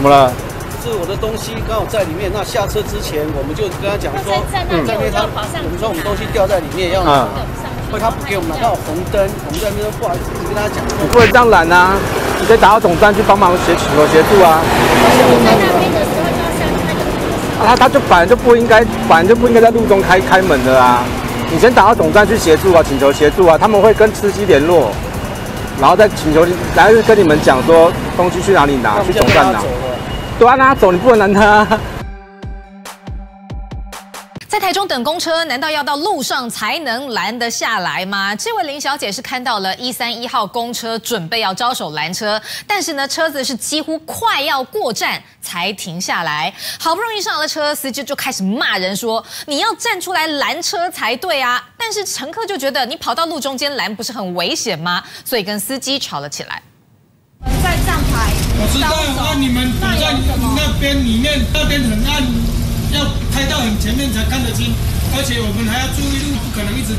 怎么了？是我的东西刚好在里面。那下车之前，我们就跟他讲说，嗯，这边他，我们说我们东西掉在里面要拿，因为他不给我们拿到红灯，我们在那边说不好意思，跟他讲。你不能这样拦啊！你得打到总站去帮忙协求协助啊。在那边的时候就要上那个。啊，他他就本来就不应该，本来就不应该在路中开开门的啊！你先打到总站去协助啊，请求协助啊，他们会跟司机联络，然后再请求来跟你们讲说东西去哪里拿，去总站拿。对啊，让他走，你不能拦他。在台中等公车，难道要到路上才能拦得下来吗？这位林小姐是看到了一三一号公车，准备要招手拦车，但是呢，车子是几乎快要过站才停下来。好不容易上了车，司机就开始骂人说：“你要站出来拦车才对啊！”但是乘客就觉得你跑到路中间拦不是很危险吗？所以跟司机吵了起来。在站牌，我知道，那你们边里面，那边很暗，要开到很前面才看得清，而且我们还要注意路，不可能一直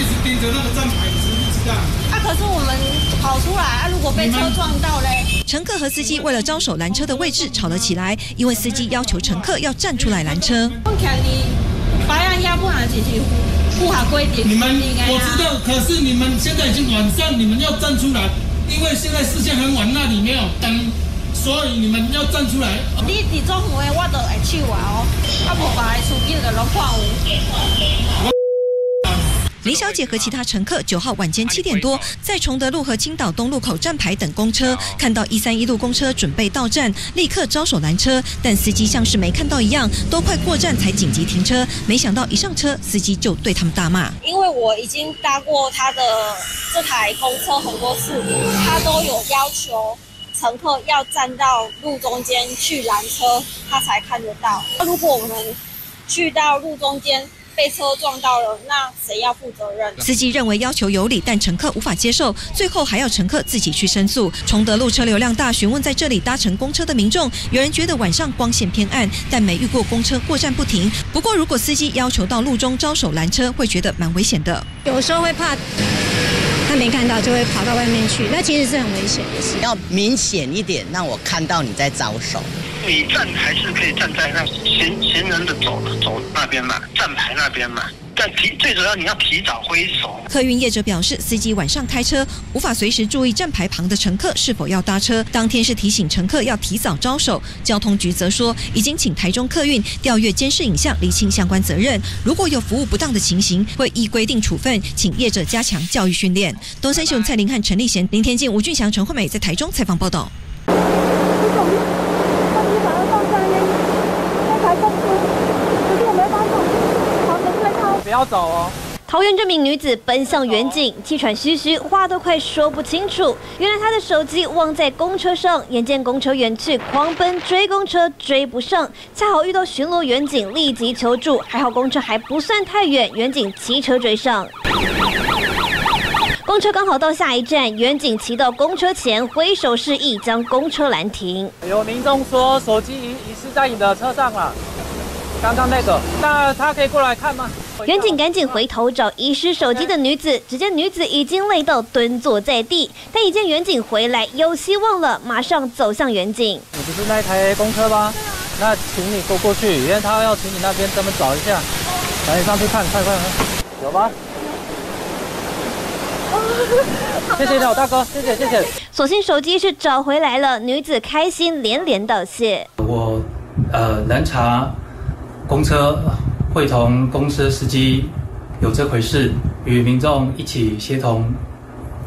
一直盯着那个站牌，知不知道？啊，可是我们跑出来啊，如果被车撞到嘞？乘客和司机为了招手拦车的位置吵了起来，因为司机要求乘客要站出来拦车。白案压不然几句不好规定。你们我知道，可是你们现在已经晚上，你们要站出来。因为现在视线很晚，那里没有灯，所以你们要站出来。你伫中午的我都会手啊哦，啊无白司机就拢看有。林小姐和其他乘客九号晚间七点多，在崇德路和青岛东路口站牌等公车，看到一三一路公车准备到站，立刻招手拦车，但司机像是没看到一样，都快过站才紧急停车。没想到一上车，司机就对他们大骂。因为我已经搭过他的这台公车很多次，他都有要求乘客要站到路中间去拦车，他才看得到。那如果我们去到路中间，被车撞到了，那谁要负责任？司机认为要求有理，但乘客无法接受，最后还要乘客自己去申诉。崇德路车流量大，询问在这里搭乘公车的民众，有人觉得晚上光线偏暗，但没遇过公车过站不停。不过如果司机要求到路中招手拦车，会觉得蛮危险的。有时候会怕他没看到，就会跑到外面去，那其实是很危险的事。要明显一点，让我看到你在招手。你站还是可以站在那行行人的走走那边嘛，站牌那边嘛。但提最主要你要提早挥手。客运业者表示，司机晚上开车无法随时注意站牌旁的乘客是否要搭车，当天是提醒乘客要提早招手。交通局则说，已经请台中客运调阅监视影像，厘清相关责任。如果有服务不当的情形，会依规定处分，请业者加强教育训练。东山新闻蔡林汉、陈立贤、林天静、吴俊祥、陈惠美在台中采访报道。不要走哦！桃园这名女子奔向远景，气喘吁吁，话都快说不清楚。原来她的手机忘在公车上，眼见公车远去，狂奔追公车追不上，恰好遇到巡逻远景，立即求助。还好公车还不算太远，远景骑车追上。公车刚好到下一站，远景骑到公车前，挥手示意将公车拦停。有民众说手机遗遗失在你的车上了，刚刚那个，那他可以过来看吗？远景赶紧回头找遗失手机的女子，只见女子已经累到蹲坐在地，但一见远景回来，有希望了，马上走向远景。你不是那台公车吗？那请你过过去，因为他要请你那边专门找一下，赶紧上去看，快快快，有吗？谢谢老大哥，谢谢谢谢。所幸手机是找回来了，女子开心连连道谢。我呃能查公车。会同公司司机有这回事，与民众一起协同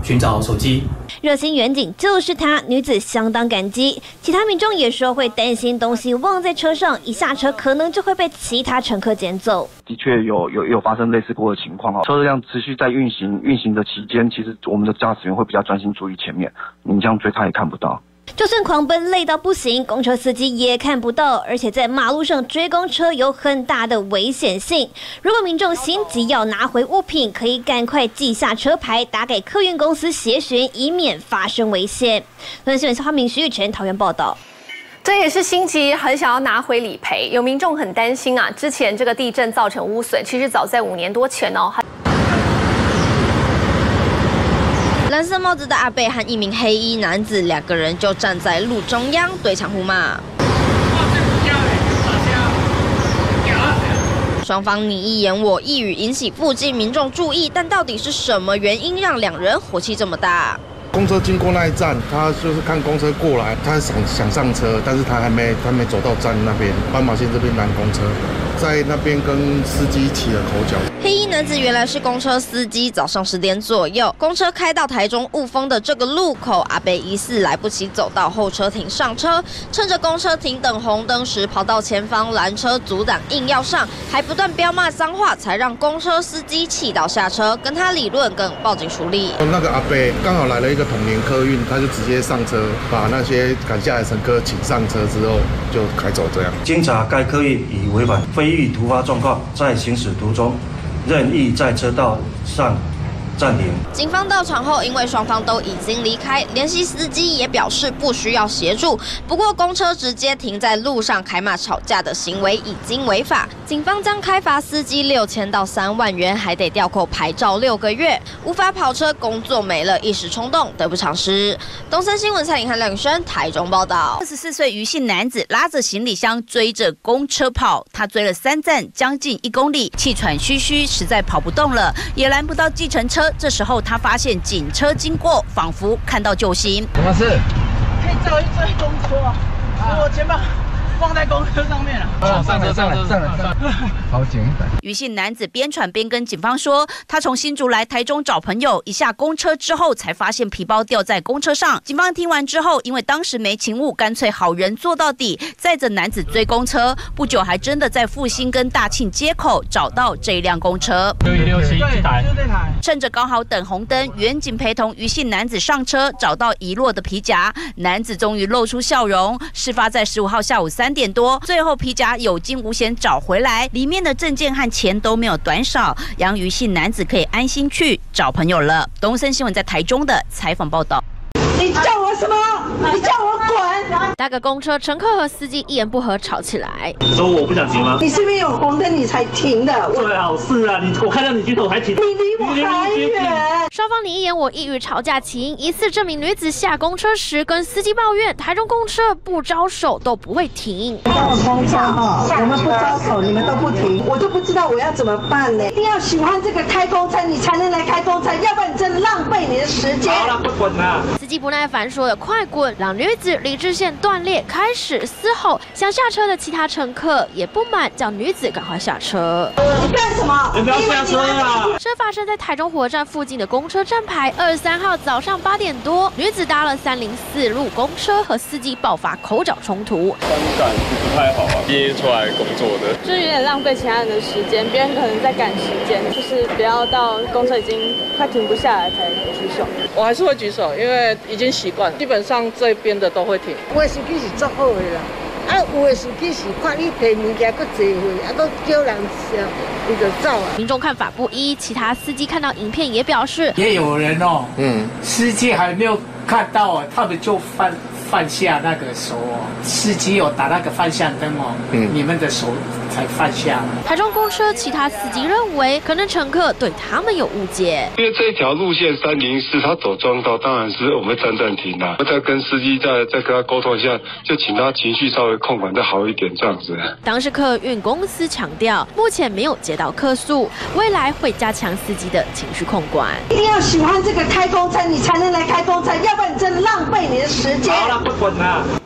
寻找手机。热心远景就是他，女子相当感激。其他民众也说会担心东西忘在车上，一下车可能就会被其他乘客捡走。的确有有有发生类似过的情况啊，车辆持续在运行运行的期间，其实我们的驾驶员会比较专心注意前面，你这样追他也看不到。就算狂奔累到不行，公车司机也看不到，而且在马路上追公车有很大的危险性。如果民众心急要拿回物品，可以赶快记下车牌，打给客运公司协询，以免发生危险。新闻肖浩明、徐玉成桃园报道。这也是心急，很想要拿回理赔。有民众很担心啊，之前这个地震造成污损，其实早在五年多前哦。蓝色帽子的阿贝和一名黑衣男子两个人就站在路中央对场互骂。双方你一言我一语，引起附近民众注意。但到底是什么原因让两人火气这么大？公车经过那一站，他就是看公车过来，他想想上车，但是他还没他没走到站那边，斑马线这边拦公车，在那边跟司机起了口角。男子原来是公车司机，早上十点左右，公车开到台中雾峰的这个路口，阿北疑似来不及走到候车亭上车，趁着公车停等红灯时跑到前方拦车阻挡，硬要上，还不断飙骂脏话，才让公车司机气到下车，跟他理论，跟报警处理。那个阿北刚好来了一个统联客运，他就直接上车，把那些赶下来乘客请上车之后就开走，这样。经查，该客运已违反非遇突发状况，在行驶途中。任意在车道上。暂停。警方到场后，因为双方都已经离开，联系司机也表示不需要协助。不过，公车直接停在路上开骂吵架的行为已经违法，警方将开罚司机六千到三万元，还得吊扣牌照六个月。无法跑车，工作没了，一时冲动得不偿失。东森新闻蔡颖涵、梁宇生台中报道。二十四岁余姓男子拉着行李箱追着公车跑，他追了三站，将近一公里，气喘吁吁，实在跑不动了，也拦不到计程车。这时候他发现警车经过，仿佛看到救星。什么事？可以找一追公车，我。放在公车上面了。上车，上车，上车，好警！余姓男子边喘边跟警方说，他从新竹来台中找朋友，一下公车之后才发现皮包掉在公车上。警方听完之后，因为当时没勤务，干脆好人做到底，载着男子追公车。不久还真的在复兴跟大庆街口找到这一辆公车。六一六七台，就这台。趁着刚好等红灯，远景陪同余姓男子上车，找到遗落的皮夹，男子终于露出笑容。事发在十五号下午三。三点多，最后皮夹有惊无险找回来，里面的证件和钱都没有短少，杨余姓男子可以安心去找朋友了。东森新闻在台中的采访报道。你叫我什么？你叫我！搭个公车，乘客和司机一言不合吵起来。说我不想停吗？你是不是有红灯你才停的？最好是啊，你我看到你镜头才停。你离我还远。双方你一言我一语吵架起因，疑似这名女子下公车时跟司机抱怨，台中公车不招手都不会停。我公车哈，我们不招手，你们都不停，我都不知道我要怎么办呢？一定要喜欢这个开公车，你才能来开公车，要不然你真的浪费你的时间。好了，不滚了。司机不。耐烦说了快滚，让女子理智线断裂，开始嘶吼。想下车的其他乘客也不满，叫女子赶快下车。你干什么？你不要下车啊！事发生在台中火车站附近的公车站牌。二十三号早上八点多，女子搭了三零四路公车，和司机爆发口角冲突。观感不太好啊！今天出来工作的，就是有点浪费其他人的时间，别人可能在赶时间，就是不要到公车已经快停不下来才举手。我还是会举手，因为。已经习惯，基本上这边的都会停。我的司机是作好的啦，啊，有的司机是看你提物件搁坐回，啊，搁叫人上，伊就走啊。民众看法不一，其他司机看到影片也表示，也有人哦，嗯，司机还没有看到，他们就翻。放下那个手，司机有打那个方向灯哦，嗯你们的手才放下。台中公车其他司机认为，可能乘客对他们有误解。因为这条路线三零四，他走撞道，当然是我们站站停啊。我再跟司机再再跟他沟通一下，就请他情绪稍微控管再好一点这样子。当时客运公司强调，目前没有接到客诉，未来会加强司机的情绪控管。一定要喜欢这个开公车，你才能来开公车，要不然你真的浪间。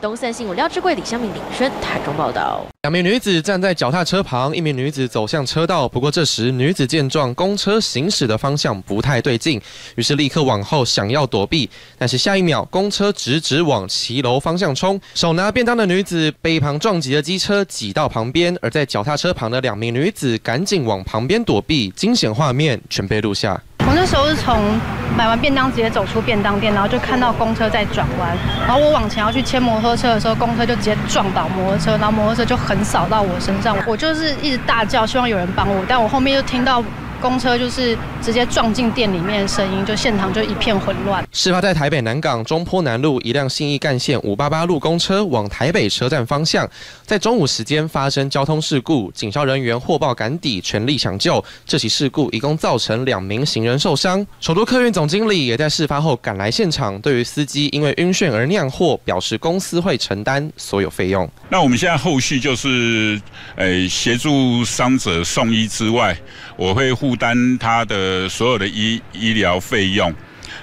东森新闻廖志贵、李香明林轩台中报道。两名女子站在脚踏车旁，一名女子走向车道。不过这时女子见状，公车行驶的方向不太对劲，于是立刻往后想要躲避。但是下一秒，公车直直往骑楼方向冲，手拿便当的女子被一旁撞击的机车挤到旁边，而在脚踏车旁的两名女子赶紧往旁边躲避，惊险画面全被录下。那时候是从买完便当直接走出便当店，然后就看到公车在转弯，然后我往前要去牵摩托车的时候，公车就直接撞倒摩托车，然后摩托车就横扫到我身上，我就是一直大叫，希望有人帮我，但我后面就听到。公车就是直接撞进店里面，声音就现场就一片混乱。事发在台北南港中坡南路一辆信义干线五八八路公车往台北车站方向，在中午时间发生交通事故，警消人员获报赶抵，全力抢救。这起事故一共造成两名行人受伤。首都客运总经理也在事发后赶来现场，对于司机因为晕眩而酿祸，表示公司会承担所有费用。那我们现在后续就是，呃，协助伤者送医之外，我会负担他的所有的医医疗费用。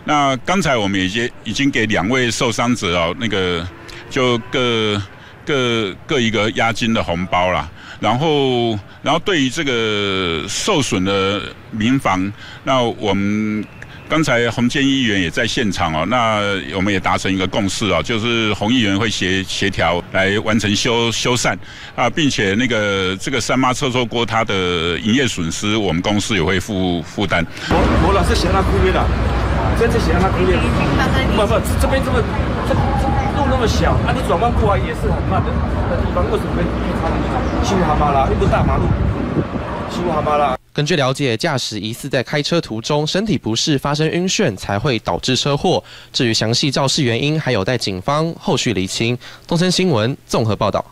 那刚才我们已经已经给两位受伤者哦，那个就各各各一个押金的红包啦。然后，然后对于这个受损的民房，那我们刚才洪建议员也在现场哦，那我们也达成一个共识哦，就是洪议员会协协调来完成修修缮啊，并且那个这个三妈车座锅它的营业损失，我们公司也会负负担。我我老是嫌它空边的。真是嫌它空间，不不，这边这么这这路那么小，啊，你转弯过来也是很慢的的地方，为什么会超难开？辛苦蛤蟆啦，又不是大马路，辛苦蛤蟆啦。根据了解，驾驶疑似在开车途中身体不适，发生晕眩，才会导致车祸。至于详细肇事原因，还有待警方后续厘清。东森新闻综合报道。